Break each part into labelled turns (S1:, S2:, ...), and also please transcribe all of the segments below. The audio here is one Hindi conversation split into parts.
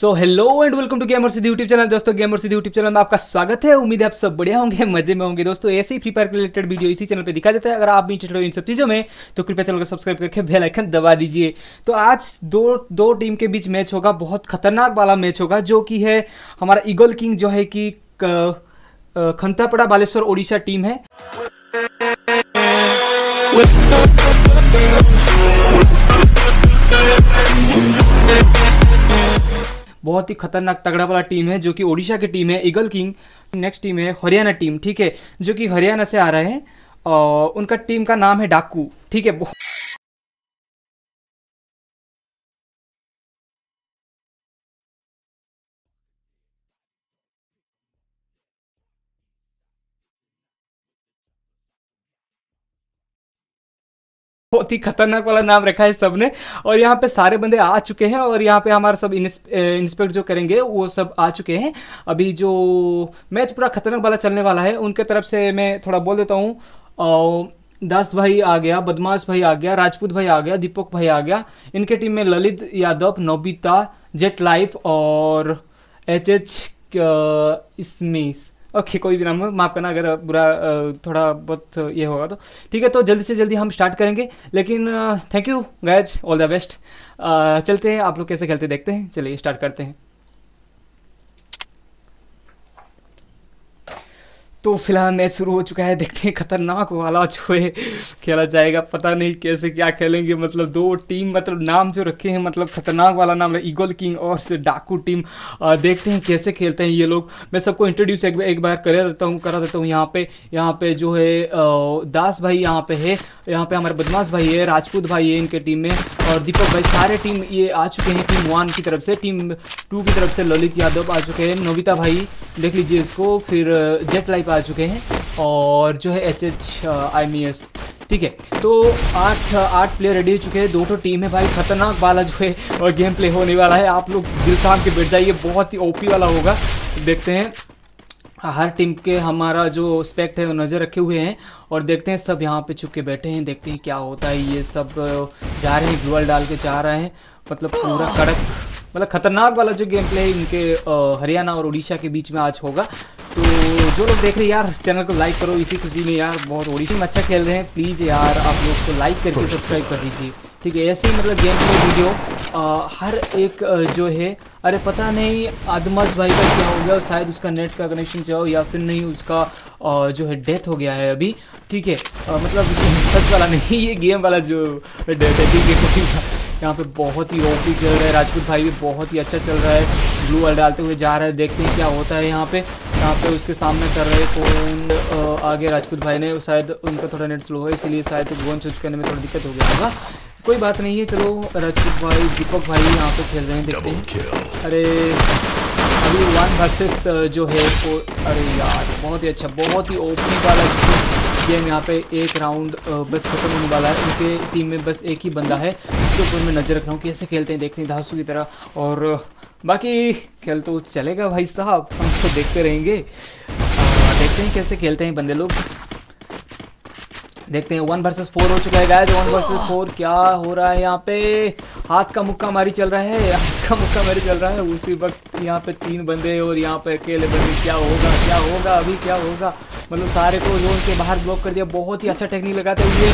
S1: So hello and welcome to gamer Siddhi YouTube channel दोस्तों गेमर सिद्धि यूट्यूब चैनल में आपका स्वागत है। उम्मीद है आप सब बढ़िया होंगे, मज़े में होंगे। दोस्तों, ऐसे ही फ्री फायर रिलेटेड वीडियो इसी चैनल पे दिखा जाता है। अगर आप भी इंटरेस्टेड हो इन सब चीज़ों में तो कृपया चैनल को सब्सक्राइब करके बेल आइकन दबा दीजिए। तो आज दो दो टीम के बीच मैच होगा, बहुत खतरनाक वाला मैच होगा, जो कि है हमारा ईगल किंग जो है कि खंतापड़ा बालेश्वर ओडिशा टीम है। बहुत ही खतरनाक तगड़ा वाला टीम है, जो कि ओडिशा की टीम है ईगल किंग नेक्स्ट टीम है हरियाणा टीम ठीक है, जो कि हरियाणा से आ रहे हैं, और उनका टीम का नाम है डाकू, ठीक है बहुत ही खतरनाक वाला नाम रखा है सबने। और यहाँ पे सारे बंदे आ चुके हैं और यहाँ पे हमारा सब इंस्पेक्ट जो करेंगे, वो सब आ चुके हैं। अभी जो मैच पूरा खतरनाक वाला चलने वाला है, उनके तरफ़ से मैं थोड़ा बोल देता हूँ। दास भाई आ गया, बदमाश भाई आ गया, राजपूत भाई आ गया, दीपक भाई आ गया। इनके टीम में Lalit Yadav, Nobita, jet life और एच एच स्मिस ओके, कोई भी नाम हो, माफ़ करना, अगर बुरा थोड़ा बहुत ये होगा तो। ठीक है तो जल्दी से जल्दी हम स्टार्ट करेंगे। लेकिन thank you guys all the best चलते हैं, आप लोग कैसे खेलते देखते हैं, चलिए, स्टार्ट करते हैं। तो फ़िलहाल मैच शुरू हो चुका है। देखते हैं खतरनाक वाला जो है खेला जाएगा पता नहीं कैसे क्या खेलेंगे। मतलब दो टीम मतलब नाम जो रखे हैं मतलब खतरनाक वाला नाम है ईगल किंग और डाकू टीम आ, देखते हैं कैसे खेलते हैं ये लोग। मैं सबको इंट्रोड्यूस एक, एक बार कर देता हूँ करा देता हूँ यहाँ पे। यहाँ पे जो है दास भाई यहाँ पे है। यहाँ पे हमारे बदमाश भाई है राजपूत भाई है इनके टीम में। और दीपक भाई सारे टीम ये आ चुके हैं टीम वन की तरफ़ से। टीम टू की तरफ़ से ललित यादव आ चुके हैं। नोबिता भाई देख लीजिए इसको। फिर जेट लाइफ आ चुके हैं और जो है एच एच आई एस ठीक है। तो आठ आठ प्लेयर रेडी हो चुके हैं, दो तो टीम है भाई, खतरनाक वाला जो है और गेम प्ले होने वाला है। आप लोग दिल काम के बैठ जाइए, बहुत ही ओपी वाला होगा। देखते हैं, हर टीम के हमारा जो स्पेक्ट है, वो नज़र रखे हुए हैं और देखते हैं, सब यहाँ पे छुप के बैठे हैं, देखते हैं क्या होता है। ये सब जा रहे हैं ग्लोअल डाल के जा रहे हैं मतलब पूरा कड़क। मतलब खतरनाक वाला जो गेम प्ले इनके हरियाणा और उड़ीसा के बीच में आज होगा। तो जो लोग देख रहे हैं यार चैनल को लाइक करो इसी खुशी में यार बहुत ओडिसी में अच्छा खेल रहे हैं। प्लीज़ यार आप लोग को लाइक करके सब्सक्राइब कर दीजिए। ठीक है ऐसे ही मतलब गेम प्ले वीडियो आ, हर एक जो है अरे पता नहीं आदमास भाई का क्या हो गया शायद उसका नेट का कनेक्शन हो या फिर नहीं उसका आ, जो है डेथ हो गया है अभी। ठीक है मतलब सच वाला नहीं ये गेम वाला जो डेथ है ठीक है। यहाँ पे बहुत ही ओपी चल रहा है। राजपूत भाई भी बहुत ही अच्छा चल रहा है। ब्लू वाल डालते हुए जा रहा है। देखते हैं क्या होता है यहाँ पे। यहाँ पे उसके सामने कर रहे कौन आगे राजपूत भाई ने। शायद उनका थोड़ा नेट स्लो है इसीलिए शायद गोन चूज़ करने में थोड़ा दिक्कत हो गया होगा। कोई बात नहीं है चलो राजपूत भाई दीपक भाई यहाँ पे खेल रहे हैं। देखते हैं। अरे अभी वन वर्सेस जो है वो अरे यार बहुत ही अच्छा बहुत ही ओपनिंग वाला गेम यहाँ पे एक राउंड बस खत्म होने वाला है। उनके टीम में बस एक ही बंदा है इसके ऊपर मैं नज़र रख रहा हूँ कैसे खेलते हैं, देखते हैं धासू की तरह। और बाकी खेल तो चलेगा भाई साहब, हम तो देखते रहेंगे। देखते हैं कैसे खेलते हैं बंदे लोग। देखते हैं वन वर्सेस फोर हो चुका है गाय वन वर्सेस फोर क्या हो रहा है यहाँ पे? हाथ का मुक्का मारी चल रहा है, हाथ का मुक्का मारी चल रहा है। उसी वक्त यहाँ पे तीन बंदे और यहाँ पे अकेले बंदे, क्या होगा क्या होगा, अभी क्या होगा? मतलब सारे को जोन के बाहर ब्लॉक कर दिया। बहुत ही अच्छा टेक्निक लगाते हुए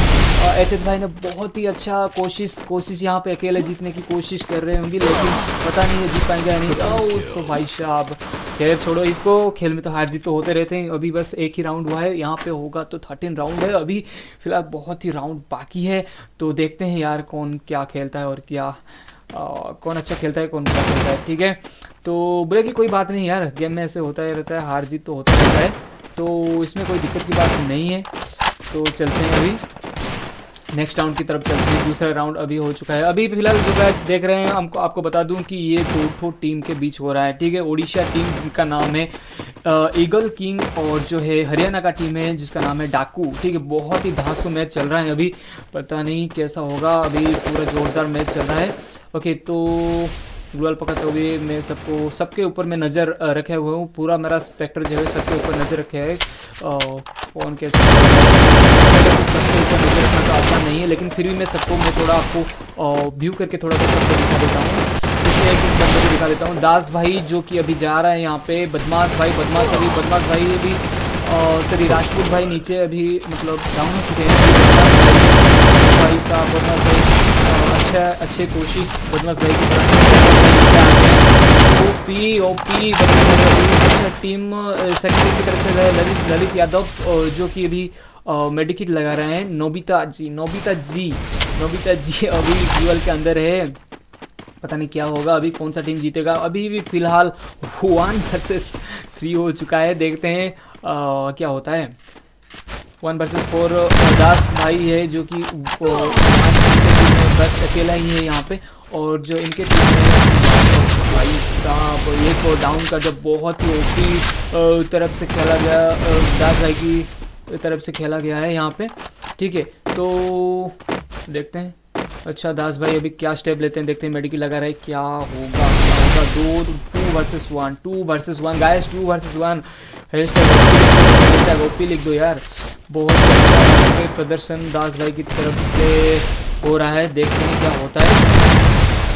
S1: एच एच भाई ने बहुत ही अच्छा कोशिश कोशिश यहाँ पे अकेले जीतने की कोशिश कर रहे होंगी लेकिन पता नहीं है जीत पाएँगे या नहीं। सो भाई साहब खैर छोड़ो इसको खेल में तो हार जीत तो होते रहते हैं। अभी बस एक ही राउंड हुआ है यहाँ पे होगा तो थर्टीन राउंड है। अभी फ़िलहाल बहुत ही राउंड बाकी है तो देखते हैं यार कौन क्या खेलता है और क्या आ, कौन अच्छा खेलता है कौन क्या खेलता है ठीक है? तो बुरे की कोई बात नहीं यार गेम में ऐसे होता ही रहता है हार जीत तो होता रहता है। तो इसमें कोई दिक्कत की बात नहीं है। तो चलते हैं अभी। नेक्स्ट राउंड की तरफ़ चलते हैं। दूसरा राउंड अभी हो चुका है। अभी फ़िलहाल जो मैच देख रहे हैं, हमको, आपको बता दूँ कि ये दो ठो टीम के बीच हो रहा है। ठीक है ओडिशा टीम जिनका नाम है ईगल किंग और जो है हरियाणा का टीम है, जिसका नाम है डाकू ठीक है, बहुत ही धांसू मैच चल रहा है अभी। पता नहीं कैसा होगा, अभी पूरा जोरदार मैच चल रहा है। ओके तो ग्लोअल पकड़ते हुए मैं सबको, सबके ऊपर मैं नज़र रखे हुए हूँ। पूरा मेरा स्पेक्टर जो है सबके ऊपर नज़र रखे है। कौन कैसे सबके ऊपर नज़र रखना तो आसान नहीं है, लेकिन फिर भी मैं सबको, मैं थोड़ा आपको व्यू करके थोड़ा सा सबको दिखा देता हूँ। एक बंदे को दिखा देता हूँ। दास भाई जो कि अभी जा रहा है यहाँ पे। बदमाश भाई, बदमाश अभी, बदमाश भाई अभी सॉरी, राजपूत भाई नीचे अभी मतलब डाउन हो चुके हैं। भाई साहब, बदमाश भाई। अच्छा अच्छे कोशिश बदमाश भाई की ओपी ओपी अच्छा टीम सेक्रेटरी की तरफ़ से ललित ललित यादव जो कि अभी मेडिकेट लगा रहे हैं Nobita ji Nobita ji Nobita ji अभी ड्यूअल के अंदर है। पता नहीं क्या होगा अभी कौन सा टीम जीतेगा। अभी भी फ़िलहाल वन वर्सेस थ्री हो चुका है देखते हैं आ, क्या होता है। वन वर्सेस फोर दास भाई है जो कि बस अकेला ही है यहाँ पे। और जो इनके भाई साहब एक को डाउन का जब बहुत ही ओपी तरफ़ से खेला गया दास भाई की तरफ़ से खेला गया है यहाँ पे। ठीक है तो देखते हैं। अच्छा दास भाई अभी क्या स्टेप लेते हैं, देखते हैं मेडिकल लगा रहे क्या होगा क्या होगा। दो two versus one two versus one guys two versus one OP लिख दो यार। बहुत अच्छा प्रदर्शन दास भाई की तरफ़ से। हो रहा है, देखते हैं क्या होता है।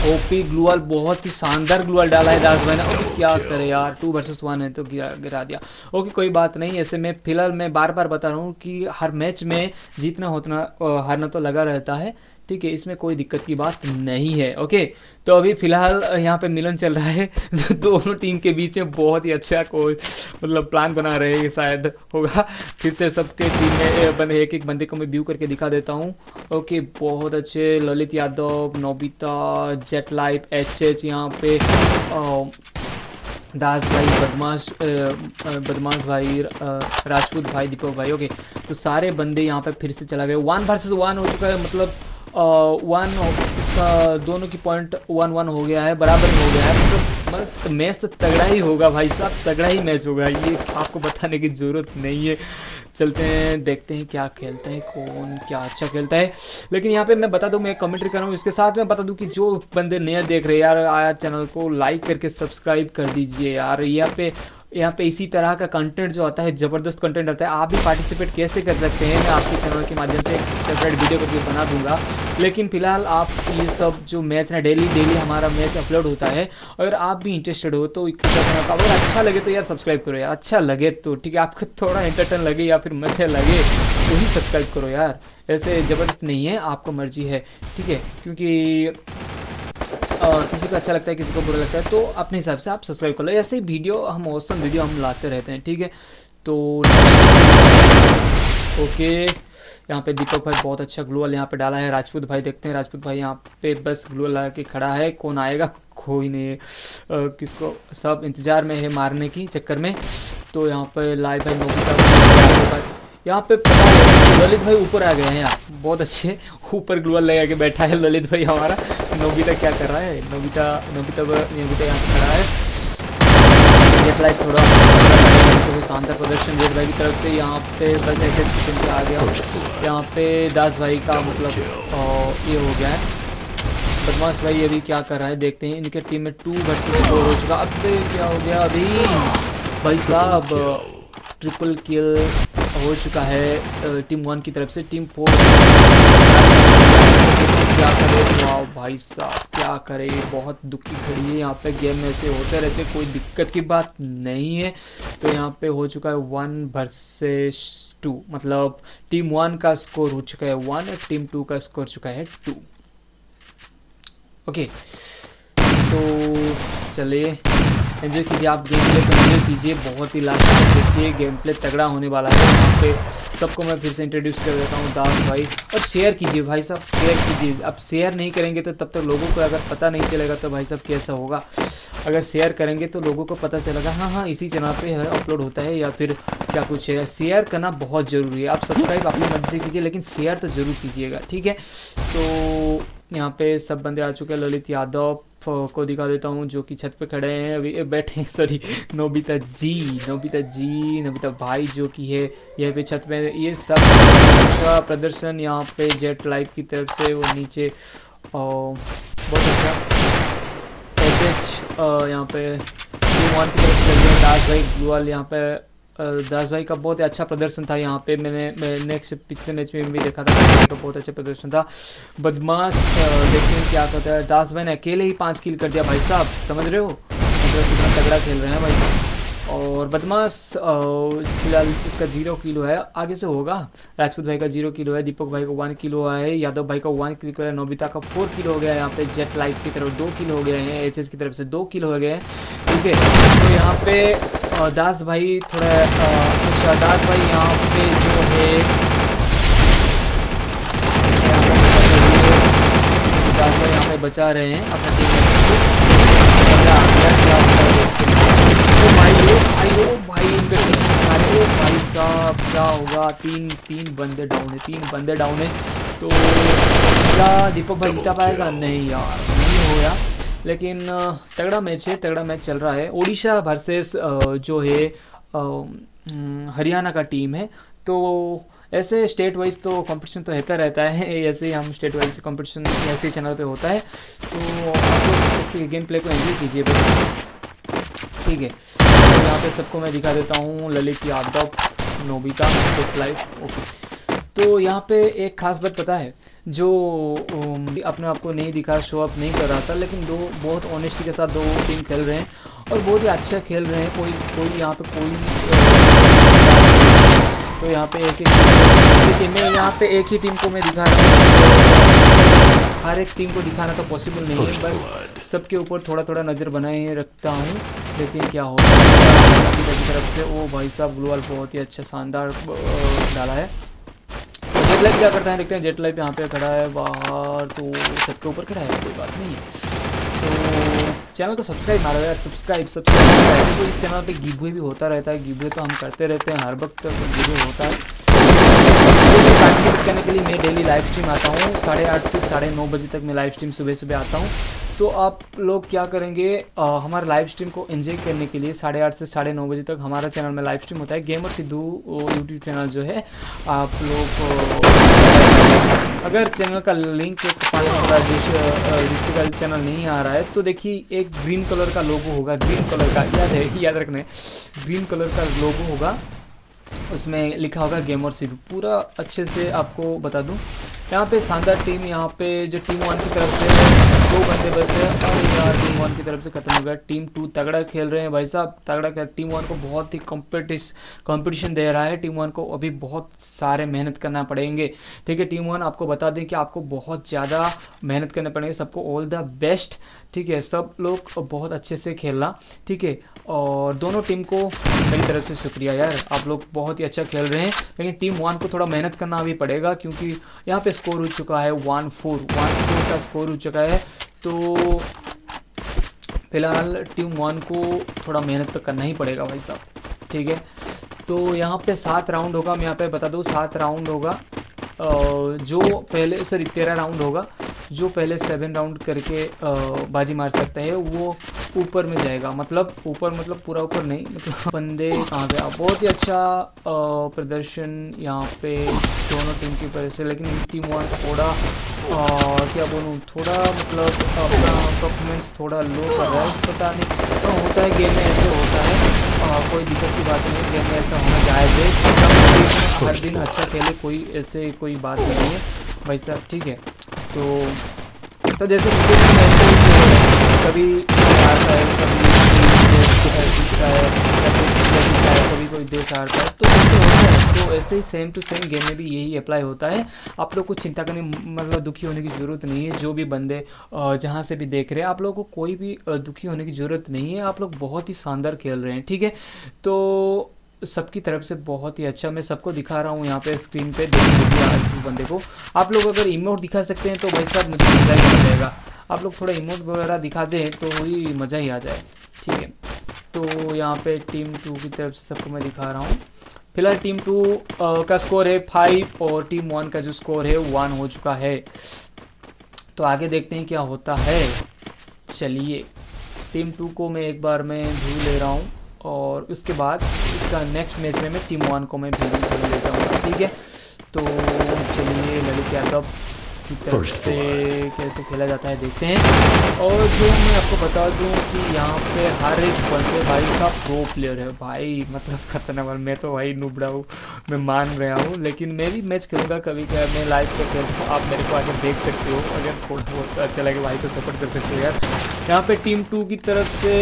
S1: ओपी ग्लूअल बहुत ही शानदार ग्लूअल डाला है दास भाई ने। ओके क्या करे यार टू वर्सेस वन है तो गिरा गिरा दिया। ओके कोई बात नहीं, ऐसे में फ़िलहाल मैं बार बार बता रहा हूँ कि हर मैच में जीतना होतना हारना तो लगा रहता है। ठीक है इसमें कोई दिक्कत की बात नहीं है ओके तो अभी फ़िलहाल यहाँ पे मिलन चल रहा है। दोनों टीम के बीच में बहुत ही अच्छा कोई मतलब प्लान बना रहे हैं शायद होगा। फिर से सबके टीम में बंदे एक एक बंदे को मैं व्यू करके दिखा देता हूँ। ओके बहुत अच्छे Lalit Yadav Nobita jet life H H यहाँ पे आ, दास भाई बदमाश बदमाश भाई राजपूत भाई दीपक भाई ओके तो सारे बंदे यहाँ पे फिर से चला गए वन वर्सेस वन हो चुका है मतलब वन इसका दोनों की पॉइंट वन वन हो गया है, बराबर हो गया है। मतलब मतलब मैच तो तगड़ा ही होगा भाई साहब, तगड़ा ही मैच होगा। ये आपको बताने की ज़रूरत नहीं है। चलते हैं, देखते हैं क्या खेलते हैं, कौन क्या अच्छा खेलता है। लेकिन यहाँ पे मैं बता दूँ, मैं कमेंट्री कर रहा हूँ। इसके साथ मैं बता दूँ कि जो बंदे नया देख रहे हैं यार, आया चैनल को लाइक करके सब्सक्राइब कर दीजिए यार। यहाँ पे यहाँ पे इसी तरह का कंटेंट जो आता है, ज़बरदस्त कंटेंट आता है, आप भी पार्टिसिपेट कैसे कर सकते हैं, मैं आपके चैनल के माध्यम से सेपरेट वीडियो करके बना दूँगा। लेकिन फ़िलहाल आप ये सब जो मैच ना डेली डेली हमारा मैच अपलोड होता है, अगर आप भी इंटरेस्टेड हो तो अगर अच्छा लगे तो यार सब्सक्राइब करो यार अच्छा लगे तो ठीक है, आपको थोड़ा इंटरटेन लगे या फिर मज़े लगे तो ही सब्सक्राइब करो यार। ऐसे ज़बरदस्त नहीं है, आपको मर्ज़ी है, ठीक है, क्योंकि और किसी को अच्छा लगता है किसी को बुरा लगता है तो अपने हिसाब से आप सब्सक्राइब कर लो। ऐसे ही वीडियो हम औसम वीडियो हम लाते रहते हैं ठीक है? तो ओके यहाँ पे दीपक भाई बहुत अच्छा ग्लूअल यहाँ पे डाला है राजपूत भाई देखते हैं राजपूत भाई यहाँ पे बस ग्लूअल लगा के खड़ा है कौन आएगा? कोई नहीं आ, किसको? सब इंतज़ार में है मारने की चक्कर में। तो यहाँ पे लाइव भाई यहाँ पे ललित भाई ऊपर आ गए हैं यहाँ बहुत अच्छे, ऊपर ग्लूअल लगा के बैठा है ललित भाई हमारा। नोबिता क्या कर रहा है? नोबिता नोबिता नोबिता यहाँ खड़ा है। थोड़ा तो शानदार प्रदर्शन जेट भाई की तरफ़ से यहाँ पे बस ऐसे से आ गया यहाँ पे दास भाई का मतलब ये हो गया है। बदमाश भाई अभी क्या कर रहा है, देखते हैं। इनके टीम में टू वर्सेस फोर हो चुका। अब क्या हो गया? अभी भाई साहब ट्रिपल किल हो चुका है टीम वन की तरफ़ से। टीम फोर क्या करे? वाह भाई साहब, क्या करे? बहुत दुखी खड़ी है यहाँ पे। गेम ऐसे होते रहते कोई दिक्कत की बात नहीं है। तो यहाँ पे हो चुका है वन वर्सेस टू मतलब टीम वन का स्कोर हो चुका है वन और टीम टू का स्कोर चुका है टू ओके तो चलिए। एंजॉय कीजिए, आप गेम प्ले कंटिन्यू कीजिए, बहुत ही लास्ट तक देखिए गेम प्ले तगड़ा होने वाला है, यहाँ पे सबको मैं फिर से इंट्रोड्यूस कर देता हूँ, दास भाई। और शेयर कीजिए भाई साहब शेयर कीजिए। अब शेयर नहीं करेंगे तो तब तक तो लोगों को अगर पता नहीं चलेगा तो भाई साहब कैसा होगा। अगर शेयर करेंगे तो लोगों को पता चलेगा हाँ हाँ इसी चैनल पे है अपलोड होता है या फिर क्या कुछ है। शेयर करना बहुत ज़रूरी है। आप सब्सक्राइब अपनी मर्ज़ी से कीजिए, लेकिन शेयर तो ज़रूर कीजिएगा, ठीक है? तो यहाँ पे सब बंदे आ चुके हैं। ललित यादव को दिखा देता हूँ, जो कि छत पे खड़े हैं। अभी बैठे हैं sorry Nobita ji Nobita ji, Nobita भाई, जो कि है, यहाँ पे छत पे ये सब अच्छा प्रदर्शन यहाँ पे जेट लाइफ की तरफ़ से, वो नीचे और बहुत अच्छा। एच एच यहाँ पे की तरफ़ से भाई ग्लूअल यहाँ पे दास भाई का बहुत ही अच्छा प्रदर्शन था यहाँ पे। मैंने नेक्स्ट पिछले मैच में भी देखा था दास भाई का बहुत अच्छा प्रदर्शन था। बदमाश देखते हैं क्या करता है। दास भाई ने अकेले ही पाँच किल कर दिया भाई साहब, समझ रहे हो? मतलब कितना तगड़ा खेल रहे हैं भाई साहब। और बदमाश फ़िलहाल इसका ज़ीरो किलो है। आगे से होगा। राजपूत भाई का ज़ीरो किलो है, दीपक भाई का वन किलो है, यादव भाई का वन किलो है, नोबिता का फोर किलो हो गया है यहाँ पे। जेट लाइट की तरफ़ दो किलो हो गए हैं एचएस की तरफ़ से दो किलो हो गए हैं। ठीक है तो यहाँ पे दास भाई थोड़ा अच्छा दास भाई यहाँ पे जो है, दास भाई यहाँ पे बचा रहे हैं अपना टीम भाई साहब, क्या होगा? तीन तीन बंदे डाउन है, तीन बंदे डाउन है। तो क्या दीपक भाई जीता पाएगा? नहीं यार, नहीं होगा। लेकिन तगड़ा मैच है, तगड़ा मैच चल रहा है। ओडिशा वर्सेस जो है हरियाणा का टीम है। तो ऐसे स्टेट वाइज तो कंपटीशन तो होता रहता है, ऐसे ही हम स्टेट वाइज कंपटीशन ऐसे चैनल पे होता है। तो आप लोग गेम प्ले को एंजॉय कीजिए बस। ठीक है। तो यहाँ पे सबको मैं दिखा देता हूँ, Lalit Yadav, Nobita life okay तो यहाँ पे एक खास बात पता है, जो अपने आप को नहीं दिखा शो अप नहीं कर रहा था, लेकिन दो बहुत ऑनेस्टी के साथ दो टीम खेल रहे हैं और बहुत ही अच्छा खेल रहे हैं। कोई कोई यहाँ पे, कोई तो यहाँ पे एक एक मैं, यहाँ पे एक ही टीम को मैं दिखा रहा हूँ। हर एक टीम को दिखाना तो पॉसिबल नहीं है, बस सबके ऊपर थोड़ा थोड़ा नज़र बनाए रखता हूँ, लेकिन क्या होता है तरफ़ से वो भाई साहब ग्लोअल बहुत ही अच्छा शानदार डाला है। जेट लाइफ क्या करता है? देखते हैं जेट लाइफ यहाँ पे खड़ा है, बाहर तो छत के ऊपर खड़ा है, कोई बात नहीं। तो चैनल को सब्सक्राइब मारा यार सब्सक्राइब सब्सक्राइब तो इस चैनल पे गिबुए भी होता रहता है। गिबुए तो हम करते रहते हैं, हर वक्त गिबुए होता है। पार्टिसिपेट करने के लिए मैं डेली लाइव स्ट्रीम आता हूँ, साढ़े आठ से साढ़े नौ बजे तक मैं लाइव स्ट्रीम सुबह सुबह आता हूँ। तो आप लोग क्या करेंगे हमारे लाइव स्ट्रीम को एंजॉय करने के लिए साढ़े आठ से साढ़े नौ बजे तक हमारा चैनल में लाइव स्ट्रीम होता है। गेमर सिद्धू यूट्यूब चैनल जो है, आप लोग अगर चैनल का लिंक डिजिटल चैनल नहीं आ रहा है तो देखिए एक ग्रीन कलर का लोगो होगा। ग्रीन कलर का, याद है, याद रखना ग्रीन कलर का लोगो होगा, उसमें लिखा होगा गेमर सिद्धू पूरा अच्छे से आपको बता दूँ। यहाँ पे शानदार टीम यहाँ पे जो टीम वन की तरफ़ से दो बंदे बस और यार टीम वन की तरफ़ से खत्म हो गया। टीम टू तगड़ा खेल रहे हैं भाई साहब, तगड़ा खेल। टीम वन को बहुत ही कॉम्पिटिस कॉम्पिटिशन दे रहा है। टीम वन को अभी बहुत सारे मेहनत करना पड़ेंगे। ठीक है, टीम वन आपको बता दें कि आपको बहुत ज़्यादा मेहनत करने पड़ेंगे। सबको ऑल द बेस्ट ठीक है, सब लोग बहुत अच्छे से खेलना। ठीक है, और दोनों टीम को मेरी तरफ़ से शुक्रिया यार। आप लोग बहुत ही अच्छा खेल रहे हैं। लेकिन टीम वन को थोड़ा मेहनत करना भी पड़ेगा क्योंकि यहाँ पे स्कोर हो चुका है वन फोर। वन फोर का स्कोर हो चुका है। तो फ़िलहाल टीम वन को थोड़ा मेहनत तो करना ही पड़ेगा भाई साहब, ठीक है? तो यहाँ पे सात राउंड होगा, मैं यहाँ पे बता दूँ, सात राउंड होगा जो पहले, सॉरी, तेरह राउंड होगा, जो पहले सेवन राउंड करके बाजी मार सकता है, वो ऊपर में जाएगा। मतलब ऊपर मतलब पूरा ऊपर नहीं मतलब बंदे कहाँ गया बहुत ही अच्छा प्रदर्शन यहाँ पे दोनों टीम की वजह से। लेकिन टीम वन थोड़ा क्या बोलूँ थोड़ा मतलब अपना परफॉर्मेंस थोड़ा लो कर रहा है। पता नहीं तो होता है गेम में ऐसे होता है। आ, कोई दिक्कत की बात नहीं गेम में ऐसा होना जायज़ है। हर दिन अच्छा खेले कोई ऐसे कोई बात नहीं है। भाई साहब ठीक है। तो तो जैसे कभी है कभी कभी कोई देश है तो ऐसे होता है तो ऐसे ही सेम टू सेम गेम में भी यही अप्लाई होता है आप लोग को चिंता करने मतलब दुखी होने की ज़रूरत नहीं है जो भी बंदे जहाँ से भी देख रहे हैं आप लोगों को कोई भी दुखी होने की ज़रूरत नहीं है आप लोग बहुत ही शानदार खेल रहे हैं ठीक है तो सबकी तरफ़ से बहुत ही अच्छा मैं सबको दिखा रहा हूँ यहाँ पे स्क्रीन पे, देख लीजिए आज बंदे को। आप लोग अगर इमोट दिखा सकते हैं तो भाई साहब मुझे मज़ा ही आ जाएगा। आप लोग थोड़ा इमोट वगैरह दिखा दें तो वही मज़ा ही आ जाए। ठीक है। तो यहाँ पे टीम टू की तरफ़ से सबको मैं दिखा रहा हूँ। फ़िलहाल टीम टू का स्कोर है फाइव और टीम वन का जो स्कोर है वन हो चुका है। तो आगे देखते हैं क्या होता है। चलिए टीम टू को मैं एक बार मैं व्यू ले रहा हूँ। और उसके बाद उसका नेक्स्ट मैच में मैं टीम वन को मैं भेज ले जाऊँगा ठीक है? तो चलिए ललित यादव की तरफ़ से कैसे खेला जाता है देखते हैं। और जो मैं आपको बता दूँ कि यहाँ पे हर एक बंदे भाई का प्रो प्लेयर है। भाई मतलब खतरनाक मैं तो भाई नुबड़ा हूँ मैं मान रहा हूँ लेकिन मैं भी मैच खेलूँगा कभी क्या मैं लाइव पे खेलता हूँ आप मेरे को आगे देख सकते हो। अगर थोड़ा बहुत अच्छा लगे भाई को सपोर्ट कर सकते हो यार। यहाँ पे टीम टू की तरफ़ से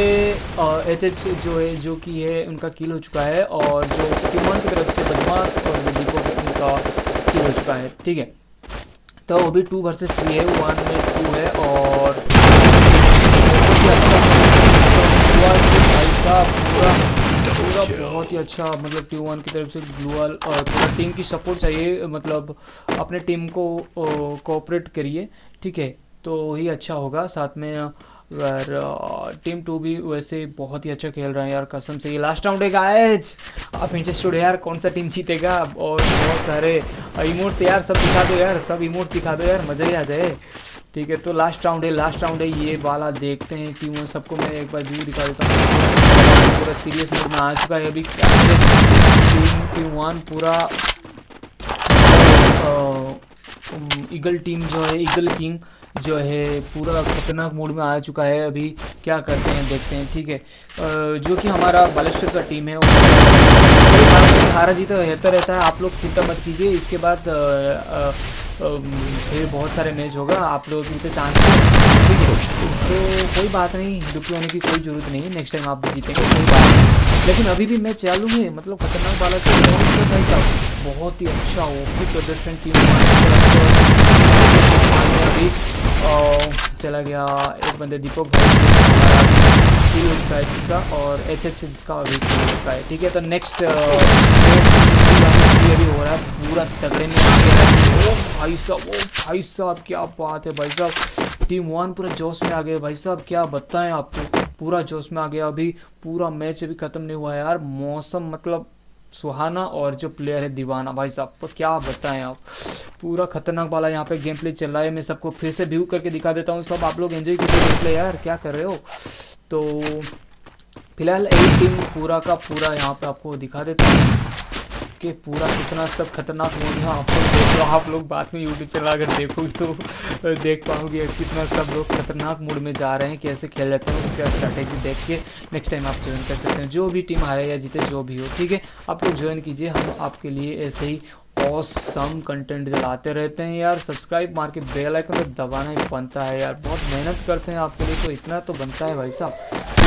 S1: एच एच जो है, जो कि है, उनका किल हो चुका है और जो टीम वन की तरफ़ से बदमाश और दीपो उनका किल हो चुका है। ठीक है? तो वो भी टू वर्सेस थ्री है वन में टू है और पूरा बहुत ही अच्छा मतलब टी वन की तरफ़ से ग्लूअल और पूरा टीम की सपोर्ट चाहिए मतलब अपने टीम को कोऑपरेट करिए। ठीक है? तो ही अच्छा होगा। साथ में और टीम टू भी वैसे बहुत ही अच्छा खेल रहा है यार, कसम से। ये लास्ट राउंड है गाइज़ आप इंटरेस्टेड हो यार, कौन सा टीम जीतेगा? और बहुत सारे इमोट्स यार, सब दिखा दो यार, सब इमोट्स दिखा दो यार, मज़ा ही आ जाए। ठीक है तो लास्ट राउंड है लास्ट राउंड है, ये वाला देखते हैं टीम सबको। मैं एक बार व्यू दिखा देता हूँ। पूरा सीरियस मोड में आ चुका है अभी। टीम टीम वन पूरा ईगल टीम जो है ईगल किंग जो है, पूरा खतरनाक मूड में आ चुका है, अभी क्या करते हैं, देखते हैं, ठीक है। जो कि हमारा बालेश्वर का टीम है हारा जीता रहता रहता है, आप लोग चिंता मत कीजिए। इसके बाद फिर बहुत सारे मैच होगा, आप लोग इनके चांस ठीक है। तो कोई बात नहीं, दुखी होने की कोई ज़रूरत नहीं है नेक्स्ट टाइम आप भी जीतेंगे, कोई बात नहीं। लेकिन अभी भी मैच चालू है मतलब खतरनाक बालक तो बहुत ही अच्छा ओपी प्रदर्शन टीम चला गया एक बंदे दीपक भाई हो है जिसका, और एच एच जिसका अभी हो है। ठीक है तो नेक्स्ट अभी हो रहा है, पूरा तगड़े में ओ भाई साहब, ओ भाई साहब, क्या बात है भाई साहब। टीम वन पूरा जोश में आ गए भाई साहब, क्या बताएँ आपको। पूरा जोश में आ गया अभी, पूरा मैच अभी ख़त्म नहीं हुआ है यार, मौसम मतलब सुहाना और जो प्लेयर है दीवाना। भाई साहब तो क्या बताएँ आप? पूरा खतरनाक वाला यहाँ पे गेम प्ले चल रहा है। मैं सबको फिर से व्यू करके दिखा देता हूँ। सब आप लोग एंजॉय कीजिए गेम प्ले यार। क्या कर रहे हो? तो फ़िलहाल एक टीम पूरा का पूरा यहाँ पे आपको दिखा देता हूँ। कि पूरा कितना सब खतरनाक मोड है, आप लोग देखो, आप लोग बाद में यूट्यूब चला अगर देखोगे तो देख पाओगे कितना सब लोग खतरनाक मूड में जा रहे हैं, कैसे खेल जाते हैं, उसके स्ट्रैटेजी देख के नेक्स्ट टाइम आप ज्वाइन कर सकते हैं। जो भी टीम हारे या जीते, जो भी हो, ठीक है? आप लोग ज्वाइन कीजिए, हम आपके लिए ऐसे ही सम कंटेंट दिलाते रहते हैं। यार सब्सक्राइब मार के बेल आइकन तो दबाना ही बनता है यार, बहुत मेहनत करते हैं आपके लिए तो इतना तो बनता है भाई साहब।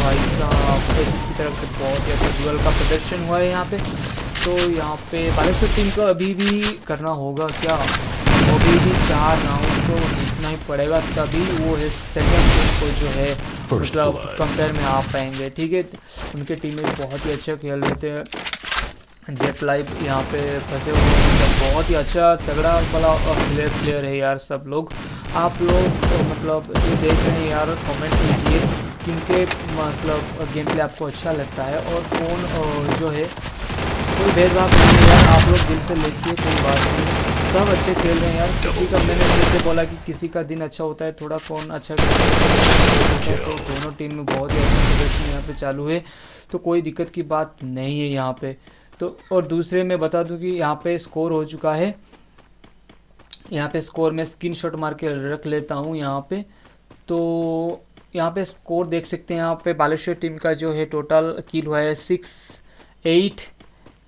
S1: भाई साहब एसिस की तरफ़ से बहुत ही अच्छा डुअल का प्रदर्शन हुआ है यहाँ पे। तो यहाँ पे बालेश्वर टीम को अभी भी करना होगा क्या? अभी भी चार राउंड तो जीतना ही पड़ेगा तभी वो इस सेकेंड टीम को जो है मतलब कंपेयर में आ पाएँगे ठीक है? उनके टीम में बहुत ही अच्छा खेल रहे थे जेट लाइव यहाँ पे फंसे हुए हैं बहुत ही अच्छा तगड़ा वाला प्लेयर प्लेयर है यार सब लोग। आप लोग तो मतलब जो देख रहे हैं यार कमेंट कीजिए। किनके मतलब गेम प्ले आपको अच्छा लगता है और कौन जो है, कोई भेदभाव नहीं है यार, आप लोग दिल से लेके कोई बात नहीं सब अच्छे खेल रहे हैं यार। किसी का, मैंने जैसे बोला कि किसी का दिन अच्छा होता है, थोड़ा कौन अच्छा तो दोनों टीम में बहुत ही अच्छा प्रदर्शन यहाँ पे चालू है। तो कोई दिक्कत की बात नहीं है यहाँ पे। तो और दूसरे मैं बता दूँ कि यहाँ पे स्कोर हो चुका है। यहाँ पे स्कोर में स्क्रीन मार के रख लेता हूँ यहाँ पे। तो यहाँ पे स्कोर देख सकते हैं यहाँ पे। बालेश्वर टीम का जो है टोटल किल हुआ है six eight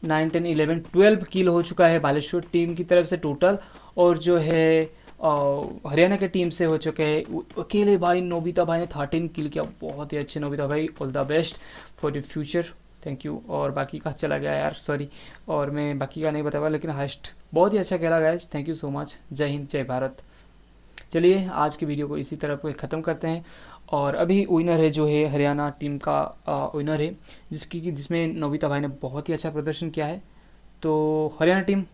S1: nine ten eleven twelve kill हो चुका है बालेश्वर टीम की तरफ़ से टोटल और जो है हरियाणा के टीम से हो चुके हैं। अकेले भाई नोबिता भाई ने थर्टीन किल किया। बहुत ही अच्छे नोबिता भाई। All the best for the future thank you और बाकी का चला गया यार सॉरी और मैं बाकी का नहीं बताया, लेकिन हाइस्ट बहुत ही अच्छा खेला गया थैंक यू सो मच जय हिंद, जय भारत। चलिए, आज की वीडियो को इसी तरह ख़त्म करते हैं। और अभी विनर है जो है, हरियाणा टीम का विनर है, जिसकी जिसमें नोबिता भाई ने बहुत ही अच्छा प्रदर्शन किया है। तो हरियाणा टीम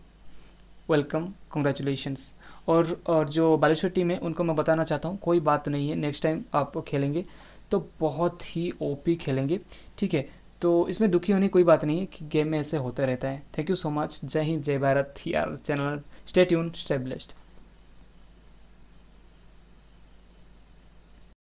S1: वेलकम कंग्रेचुलेशंस और और जो बालेश्वर टीम है, उनको मैं बताना चाहता हूँ, कोई बात नहीं है नेक्स्ट टाइम आप खेलेंगे तो बहुत ही ओपी खेलेंगे, ठीक है? तो इसमें दुखी होने कोई बात नहीं है कि गेम में ऐसे होता रहता है। थैंक यू सो मच जय हिंद, जय भारत। यार चैनल स्टे ट्यून